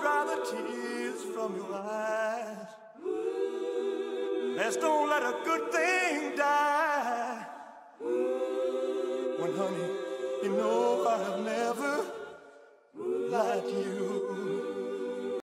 Dry the tears from your eyes. Let's don't let a good thing die. When, honey, you know I've never lied to you.